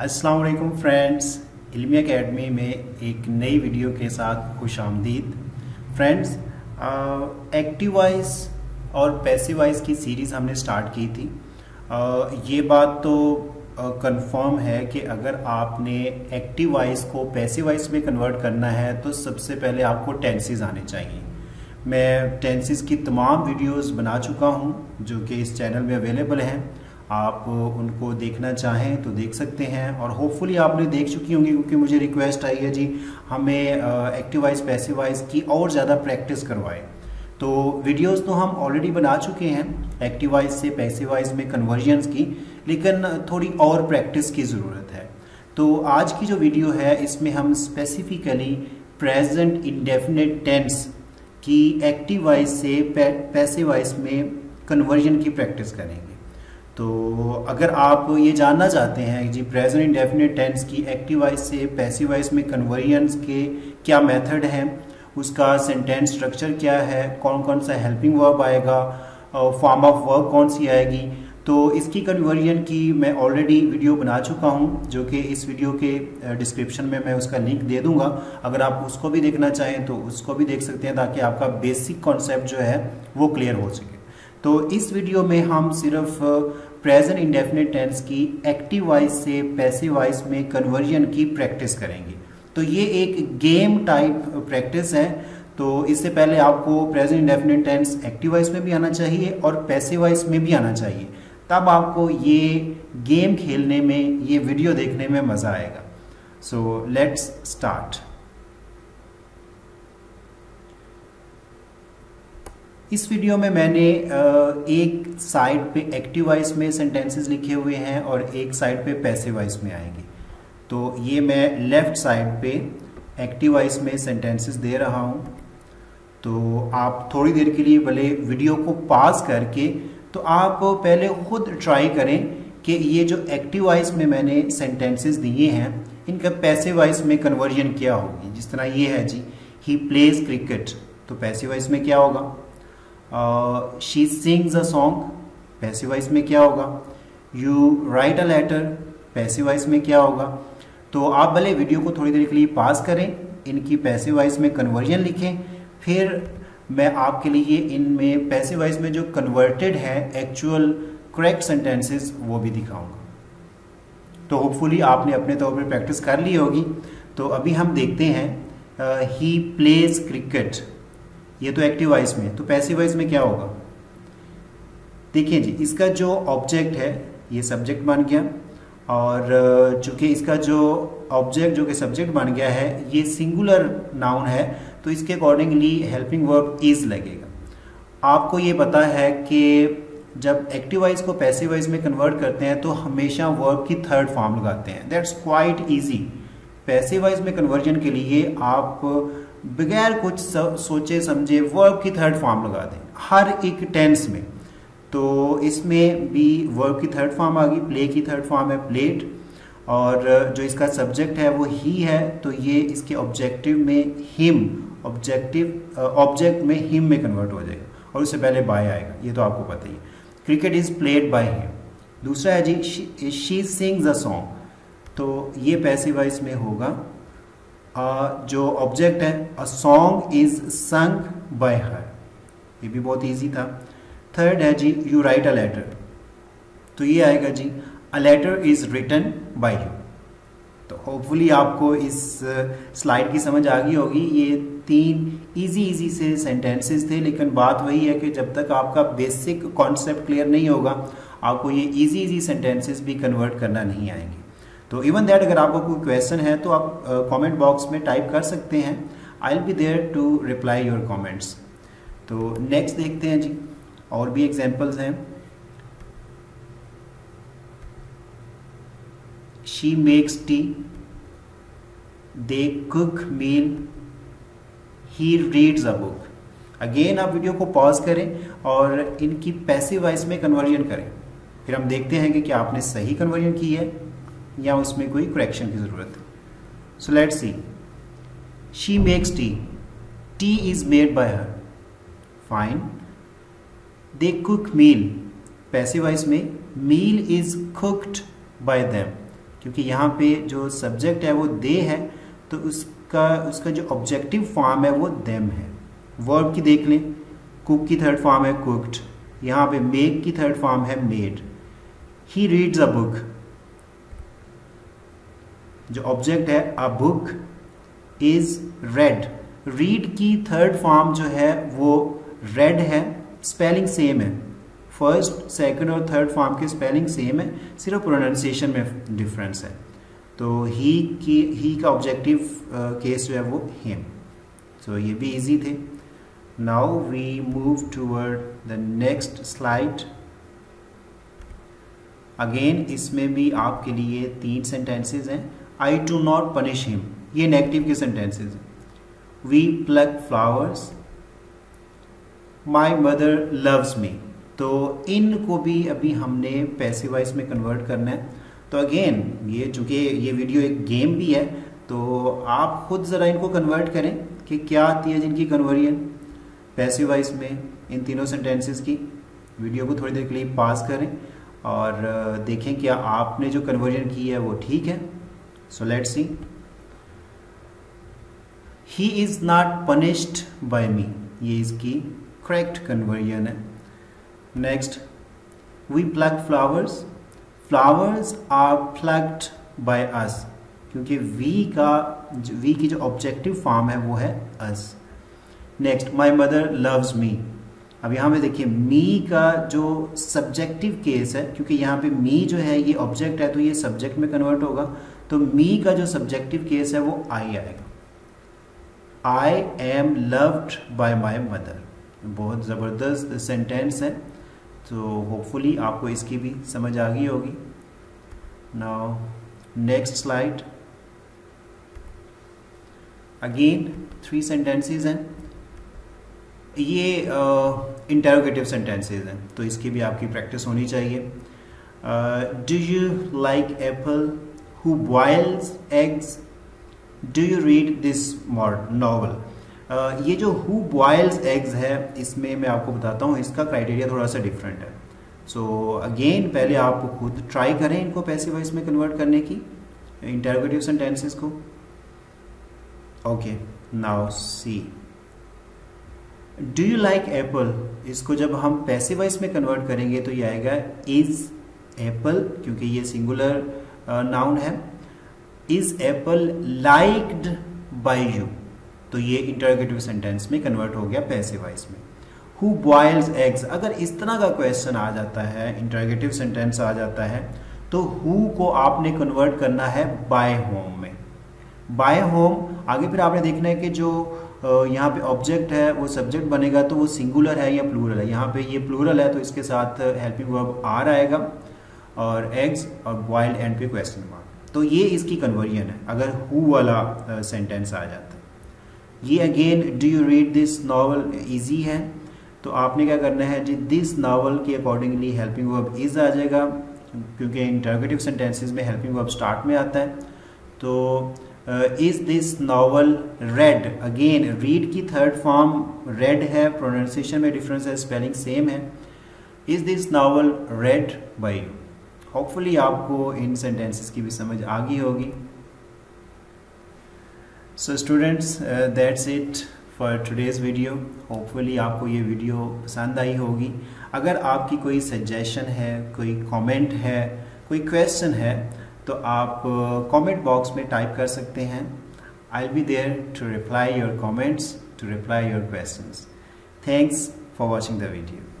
अस्सलाम वालेकुम फ्रेंड्स इल्मी एकेडमी में एक नई वीडियो के साथ खुश आमदीद। फ्रेंड्स एक्टिवाइज और पैसिव वाइज की सीरीज़ हमने स्टार्ट की थी। आ, ये बात तो कंफर्म है कि अगर आपने एक्टिवाइज को पैसिव वाइज में कन्वर्ट करना है तो सबसे पहले आपको टेंसेस आने चाहिए। मैं टेंसेस की तमाम वीडियोस बना चुका हूँ जो कि इस चैनल में अवेलेबल हैं। आप उनको देखना चाहें तो देख सकते हैं और होपफुली आपने देख चुकी होंगी क्योंकि मुझे रिक्वेस्ट आई है जी, हमें एक्टिवाइज पैसिवाइज की और ज़्यादा प्रैक्टिस करवाएँ। तो वीडियोस तो हम ऑलरेडी बना चुके हैं एक्टिवाइज से पैसिवाइज में कन्वर्जन्स की, लेकिन थोड़ी और प्रैक्टिस की ज़रूरत है। तो आज की जो वीडियो है, इसमें हम स्पेसिफिकली प्रेजेंट इंडेफिनेट टेंस की एक्टिवाइज से पैसिवाइज में कन्वर्जन की प्रैक्टिस करेंगे। तो अगर आप ये जानना चाहते हैं जी प्रेजेंट इंडेफिनिट टेंस की एक्टिवाइज से पैसिवाइज में कन्वर्जन के क्या मेथड हैं, उसका सेंटेंस स्ट्रक्चर क्या है कौन कौन सा हेल्पिंग वर्ब आएगा फॉर्म ऑफ़ वर्क कौन सी आएगी तो इसकी कन्वर्जन की मैं ऑलरेडी वीडियो बना चुका हूँ, जो कि इस वीडियो के डिस्क्रिप्शन में मैं उसका लिंक दे दूँगा। अगर आप उसको भी देखना चाहें तो उसको भी देख सकते हैं ताकि आपका बेसिक कॉन्सेप्ट जो है वो क्लियर हो सके। तो इस वीडियो में हम सिर्फ़ प्रेजेंट इंडेफिनेट टेंस की एक्टिव वाइज से पैसिव वाइज में कन्वर्जन की प्रैक्टिस करेंगे। तो ये एक गेम टाइप प्रैक्टिस है। तो इससे पहले आपको present indefinite tense active voice में भी आना चाहिए और पैसिव वाइज में भी आना चाहिए। तब आपको ये गेम खेलने में, ये वीडियो देखने में मज़ा आएगा। सो लेट्स स्टार्ट इस वीडियो में मैंने एक साइड पे एक्टिव वाइज में सेंटेंसेस लिखे हुए हैं और एक साइड पे पैसिव वाइज में आएँगे। तो ये मैं लेफ़्ट साइड पे एक्टिव वाइज में सेंटेंसेस दे रहा हूँ। तो आप थोड़ी देर के लिए भले वीडियो को पास करके तो आप पहले खुद ट्राई करें कि ये जो एक्टिव वाइज में मैंने सेंटेंसेस दिए हैं, इनका पैसिव वाइज में कन्वर्जन क्या होगी। जिस तरह ये है जी ही प्लेज क्रिकेट तो पैसिव वाइज में क्या होगा? She sings a song passive voice में क्या होगा? You write a letter passive voice में क्या होगा? तो आप भले वीडियो को थोड़ी देर के लिए पास करें, इनकी पैसिवाइज में कन्वर्जन लिखें, फिर मैं आपके लिए इनमें पैसिवाइज में जो कन्वर्टेड है एक्चुअल करेक्ट सेंटेंसेस वो भी दिखाऊँगा। तो होपफुली आपने अपने तौर पर प्रैक्टिस कर ली होगी। तो अभी हम देखते हैं ही प्लेज क्रिकेट ये तो एक्टिव वाइज में तो पैसिव वाइज में क्या होगा? देखिए जी, इसका जो ऑब्जेक्ट है, ये सब्जेक्ट बन गया। और चूँकि इसका जो ऑब्जेक्ट जो कि सब्जेक्ट बन गया है, ये सिंगुलर नाउन है तो इसके अकॉर्डिंगली हेल्पिंग वर्ब इज़ लगेगा। आपको ये पता है कि जब एक्टिव वाइज को पैसिव वाइज में कन्वर्ट करते हैं तो हमेशा वर्ब की थर्ड फॉर्म लगाते हैं। That's quite easy passive voice में कन्वर्जन के लिए आप बगैर कुछ सोचे, समझे वर्ब की थर्ड फॉर्म लगा दें। हर एक टेंस में। तो इसमें भी वर्ब की थर्ड फॉर्म आ गई प्ले की थर्ड फॉर्म है प्लेट और जो इसका सब्जेक्ट है, वो ही है तो ये इसके ऑब्जेक्टिव में हिम ऑब्जेक्टिव ऑब्जेक्ट में हिम में कन्वर्ट हो जाएगा। और उससे पहले बाय आएगा, ये तो आपको पता ही है। Cricket is played by him दूसरा है जी शी सिंग्स अ सॉन्ग तो ये पैसिवाइज में होगा। जो ऑब्जेक्ट है a song is sung by her ये भी बहुत इजी था। थर्ड है जी यू राइट अ लेटर तो ये आएगा जी a letter is written by you तो होपफुली आपको इस स्लाइड की समझ आ गई होगी। ये तीन इजी इजी से सेंटेंसेस थे, लेकिन बात वही है कि जब तक आपका बेसिक कॉन्सेप्ट क्लियर नहीं होगा, आपको ये इजी इजी सेंटेंसेस भी कन्वर्ट करना नहीं आएँगे। तो इवन दैट अगर आपको कोई क्वेश्चन है तो आप कमेंट uh, बॉक्स में टाइप कर सकते हैं। I will be there to reply your comments तो नेक्स्ट देखते हैं जी। और भी एग्जांपल्स हैं। She makes tea they cook meal he reads a book again आप वीडियो को पॉज करें और इनकी पैसिव वाइज में कन्वर्जन करें। फिर हम देखते हैं कि क्या आपने सही कन्वर्जन की है। या उसमें कोई करेक्शन की ज़रूरत है। So let see she makes tea tea is made by her fine they cook meal passive voice में meal is cooked by them क्योंकि यहाँ पे जो सब्जेक्ट है वो दे है तो उसका उसका जो ऑब्जेक्टिव फॉर्म है वो देम है। वर्ब की देख लें। कुक की थर्ड फॉर्म है कुकड यहाँ पे मेक की थर्ड फॉर्म है made he reads a book जो ऑब्जेक्ट है a book is read read की थर्ड फॉर्म जो है, वो रेड है स्पेलिंग सेम है. फ़र्स्ट सेकंड और थर्ड फॉर्म की स्पेलिंग सेम है, सिर्फ़ प्रोनाउंसिएशन में डिफरेंस है. तो ही की ही का ऑब्जेक्टिव केस जो है वो हिम सो ये भी इजी थे. Now we move toward the next slide again इसमें भी आपके लिए तीन सेंटेंसेस हैं. I do not punish him ये नेगेटिव के सेंटेंसेस हैं. We pluck flowers my mother loves me तो इनको भी अभी हमने पैसे वाइज में कन्वर्ट करना है. तो अगेन ये चूँकि ये वीडियो एक गेम भी है तो आप खुद ज़रा इनको कन्वर्ट करें कि क्या आती है जिनकी कन्वर्जन पैसे वाइज में इन तीनों सेंटेंसेस की वीडियो को थोड़ी देर के लिए पास करें और देखें क्या आपने जो कन्वर्जन की है वो ठीक है. So let's see he is not punished by me ये इसकी करेक्ट कन्वर्जन है। Next we pluck flowers flowers are plucked by us क्योंकि वी का वी की जो ऑब्जेक्टिव फॉर्म है, वो है us next my mother loves me अब यहाँ पे देखिए मी का जो सब्जेक्टिव केस है, क्योंकि यहाँ पे मी जो है, ये ऑब्जेक्ट है तो ये सब्जेक्ट में कन्वर्ट होगा। तो मी का जो सब्जेक्टिव केस है वो आई आएगा। I am loved by my mother बहुत ज़बरदस्त सेंटेंस है। तो होपफुली आपको इसकी भी समझ आ गई होगी। Now next slide again three sentences हैं। ये इंटेरोगेटिव uh, सेंटेंसेस हैं। तो इसकी भी आपकी प्रैक्टिस होनी चाहिए। Do you like apple who boils eggs do you read this novel ये जो हु बॉयल्स एग्स है इसमें मैं आपको बताता हूँ इसका क्राइटेरिया थोड़ा सा डिफरेंट है। सो so, अगेन पहले आप खुद ट्राई करें इनको पैसे वाइज में कन्वर्ट करने की इंटरोगेटिव सेंटेंसेस को। Okay now see do you like apple इसको जब हम पैसे वाइज में कन्वर्ट करेंगे तो ये आएगा इज़ एप्पल क्योंकि ये सिंगुलर नाउन है is apple liked by you तो ये इंटरोगेटिव सेंटेंस में कन्वर्ट हो गया पैसे वाइज में। हु बॉयल्स एग्स अगर इस तरह का क्वेश्चन आ जाता है इंटरोगेटिव सेंटेंस आ जाता है तो हु को आपने कन्वर्ट करना है बाय होम में। बाय होम आगे फिर आपने देखना है कि जो यहाँ पे ऑब्जेक्ट है, वो सब्जेक्ट बनेगा तो वो सिंगुलर है या प्लूरल है? यहाँ पे ये प्लूरल है तो इसके साथ हेल्पिंग वर्ब आर आएगा। और एग्स और बॉयल्ड एंड पे क्वेश्चन मार्क तो ये इसकी कन्वर्जन है, अगर हु वाला सेंटेंस आ जाता ये again do you read this novel easy है। तो आपने क्या करना है जी दिस नावल के अकॉर्डिंगली हेल्पिंग वर्ब इज़ आ जाएगा, क्योंकि इंटरगेटिव सेंटेंसेस में हेल्पिंग वर्ब स्टार्ट में आता है। तो is this novel read again read की थर्ड फॉर्म रेड है प्रोनाउंसिएशन में डिफरेंस है स्पेलिंग सेम है। Is this novel read by you hopefully आपको इन सेंटेंसेस की भी समझ आ गई होगी। So students that's it for today's video hopefully आपको ये वीडियो पसंद आई होगी। अगर आपकी कोई सजेशन है कोई कमेंट है कोई क्वेश्चन है तो आप कमेंट uh, बॉक्स में टाइप कर सकते हैं। I be there to reply your comments to reply your questions thanks for watching the video